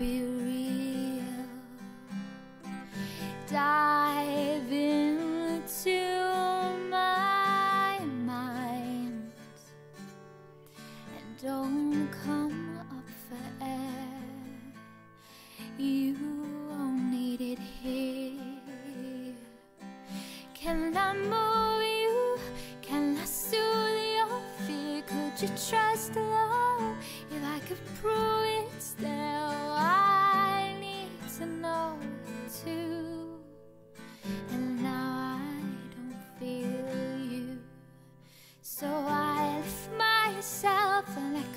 be real. Dive into my mind and don't come up for air. You won't need it here. Can I move you? Can I soothe your fear? Could you trust love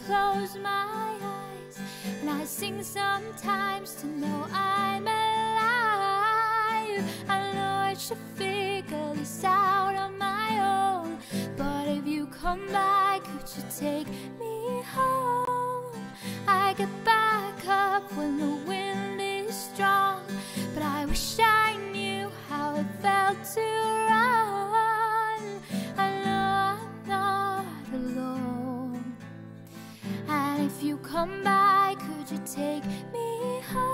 close my eyes. And I sing sometimes to know I'm alive. I know I should figure this out on my own. But if you come back, could you take me home? I get back up when the wind is strong. But I wish I knew how it felt to you take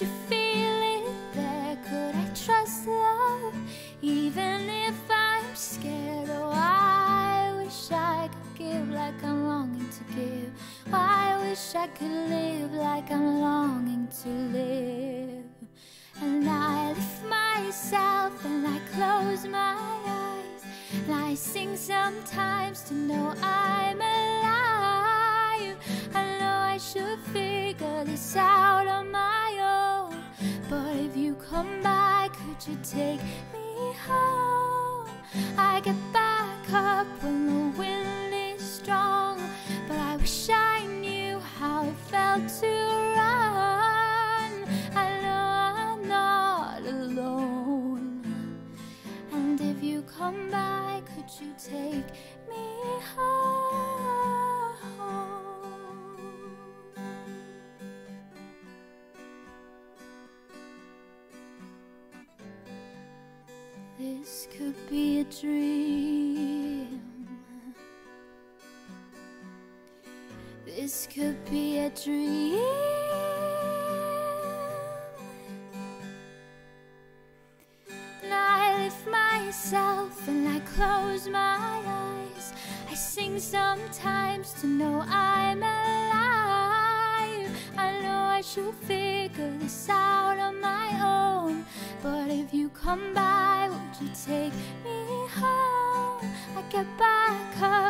you, you feel it there? Could I trust love even if I'm scared? Oh, I wish I could give like I'm longing to give. I wish I could live like I'm longing to live. And I lift myself and I close my eyes. And I sing sometimes to know I'm alive. I know I should figure this out on my could you take me home? I get back up when the wind This could be a dream. This could be a dream. And I lift myself and I close my eyes. I sing sometimes to know I'm alive. I know I should figure this out on my own. But if you come by, would you take me home? I get back home.